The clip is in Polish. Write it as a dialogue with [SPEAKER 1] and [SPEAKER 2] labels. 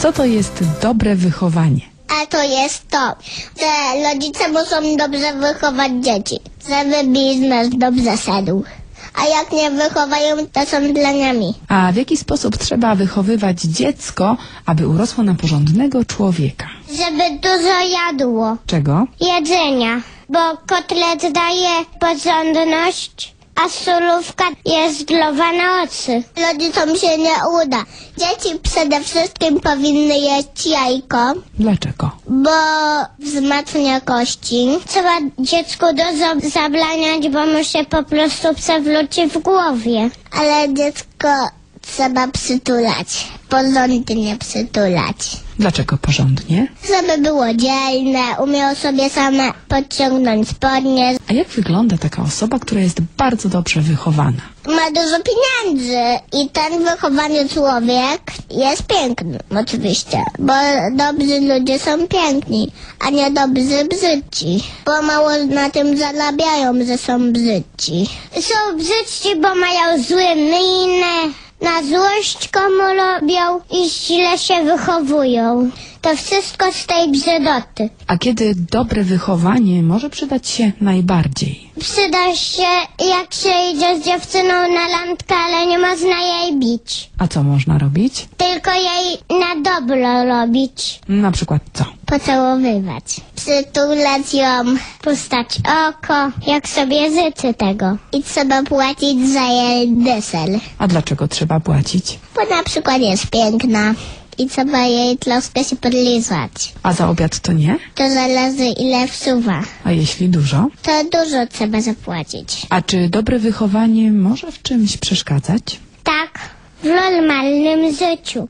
[SPEAKER 1] Co to jest dobre wychowanie?
[SPEAKER 2] A to jest to, że rodzice muszą dobrze wychować dzieci, żeby biznes dobrze szedł. A jak nie wychowają, to są dla nami.
[SPEAKER 1] A w jaki sposób trzeba wychowywać dziecko, aby urosło na porządnego człowieka?
[SPEAKER 2] Żeby dużo jadło.
[SPEAKER 1] Czego?
[SPEAKER 2] Jedzenia. Bo kotlet daje porządność, a surówka jest dla na oczy. Rodzicom się nie uda. Dzieci przede wszystkim powinny jeść jajko,
[SPEAKER 1] Dlaczego?
[SPEAKER 2] bo wzmacnia kości. Trzeba dziecku dużo zabraniać, bo mu się po prostu przewróci w głowie. Ale dziecko trzeba przytulać. Porządnie przytulać.
[SPEAKER 1] Dlaczego porządnie?
[SPEAKER 2] Żeby było dzielne, umiał sobie same podciągnąć spodnie,
[SPEAKER 1] A jak wygląda taka osoba, która jest bardzo dobrze wychowana?
[SPEAKER 2] ma dużo pieniędzy i ten wychowany człowiek jest piękny, oczywiście, bo dobrzy ludzie są piękni, a niedobrzy brzydci, bo mało na tym zarabiają, że są brzydci. Są brzydci, bo mają złe miny, na złość komu robią i źle się wychowują. To wszystko z tej brzydoty.
[SPEAKER 1] A kiedy dobre wychowanie może przydać się najbardziej?
[SPEAKER 2] Przyda się, jak się idzie z dziewczyną na randkę, ale nie można jej bić.
[SPEAKER 1] A co można robić?
[SPEAKER 2] Tylko jej na dobro robić.
[SPEAKER 1] Na przykład co?
[SPEAKER 2] Pocałowywać. Przytulać ją. Pustać oko, jak sobie życzy tego. I trzeba płacić za jej desel.
[SPEAKER 1] A dlaczego trzeba płacić?
[SPEAKER 2] Bo na przykład jest piękna. I trzeba jej troszkę się podlizać.
[SPEAKER 1] A za obiad to nie?
[SPEAKER 2] To zależy ile wsuwa.
[SPEAKER 1] A jeśli dużo?
[SPEAKER 2] To dużo trzeba zapłacić.
[SPEAKER 1] A czy dobre wychowanie może w czymś przeszkadzać?
[SPEAKER 2] Tak, w normalnym życiu.